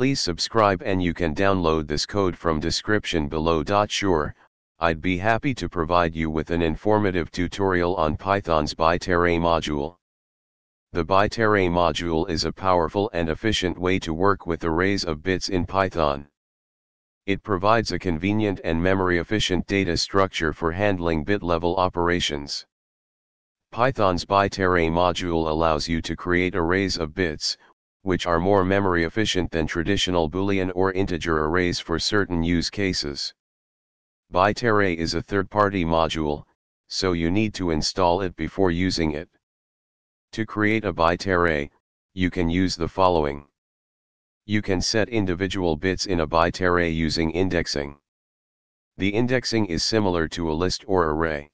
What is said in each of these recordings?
Please subscribe and you can download this code from description below. Sure, I'd be happy to provide you with an informative tutorial on Python's bytearray module. The bytearray module is a powerful and efficient way to work with arrays of bits in Python. It provides a convenient and memory-efficient data structure for handling bit-level operations. Python's bytearray module allows you to create arrays of bits, which are more memory efficient than traditional Boolean or integer arrays for certain use cases. Bytearray is a third-party module, so you need to install it before using it. To create a bytearray, you can use the following. You can set individual bits in a bytearray using indexing. The indexing is similar to a list or array.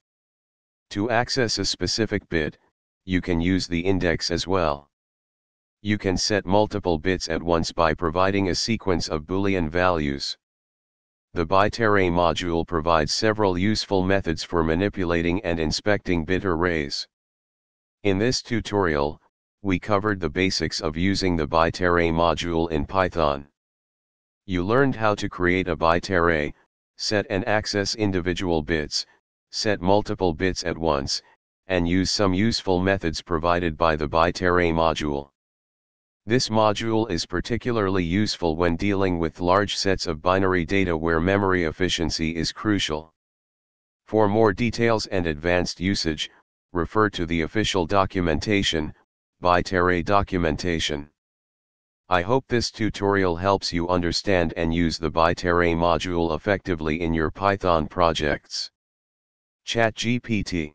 To access a specific bit, you can use the index as well. You can set multiple bits at once by providing a sequence of Boolean values. The bytearray module provides several useful methods for manipulating and inspecting bit arrays. In this tutorial, we covered the basics of using the bytearray module in Python. You learned how to create a bytearray, set and access individual bits, set multiple bits at once, and use some useful methods provided by the bytearray module. This module is particularly useful when dealing with large sets of binary data where memory efficiency is crucial. For more details and advanced usage, refer to the official documentation, bytearray documentation. I hope this tutorial helps you understand and use the bytearray module effectively in your Python projects. ChatGPT